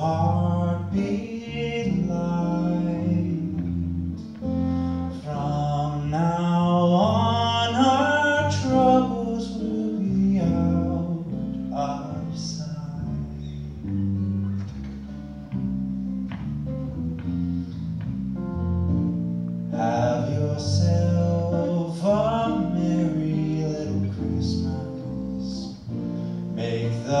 heartbeat light. From now on, our troubles will be out of sight. Have yourself a merry little Christmas. Make the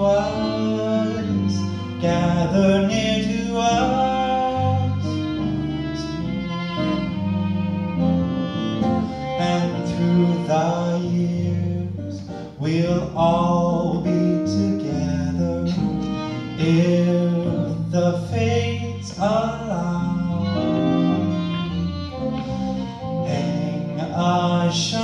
us, gather near to us once more. And through the years we'll all be together if the fates allow. Hang a shine.